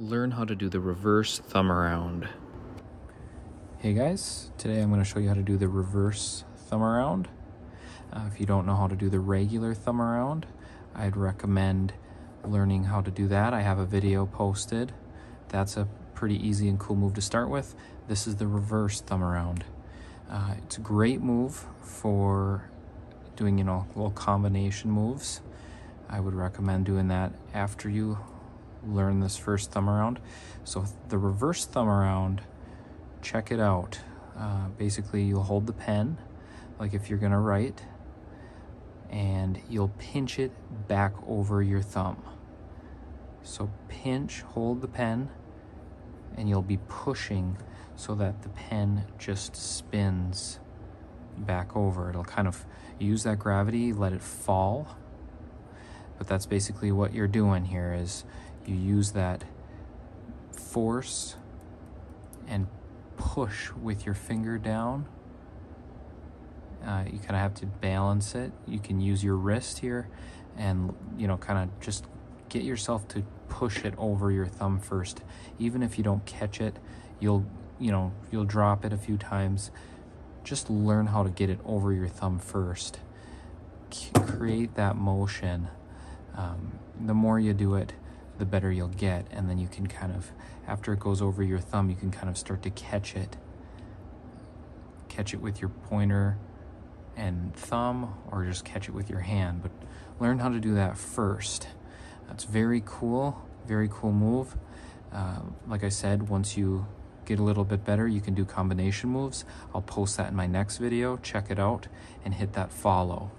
learn how to do the reverse thumb around. Hey guys, today I'm going to show you how to do the reverse thumb around. Uh, if you don't know how to do the regular thumb around, I'd recommend learning how to do that. I have a video posted. That's a pretty easy and cool move to start with. This is the reverse thumb around. Uh, it's a great move for doing, you know, little combination moves. I would recommend doing that after you learn this first thumb around. So the reverse thumb around, check it out. Uh, basically, you'll hold the pen, like if you're gonna write, and you'll pinch it back over your thumb. So pinch, hold the pen, and you'll be pushing so that the pen just spins back over. It'll kind of use that gravity, let it fall. But that's basically what you're doing here is you use that force and push with your finger down. Uh, you kind of have to balance it. You can use your wrist here and, you know, kind of just get yourself to push it over your thumb first. Even if you don't catch it, you'll, you know, you'll drop it a few times. Just learn how to get it over your thumb first. C create that motion. Um, the more you do it, the better you'll get. And then you can kind of, after it goes over your thumb, you can kind of start to catch it. Catch it with your pointer and thumb, or just catch it with your hand. But learn how to do that first. That's very cool, very cool move. Uh, like I said, once you get a little bit better, you can do combination moves. I'll post that in my next video. Check it out and hit that follow.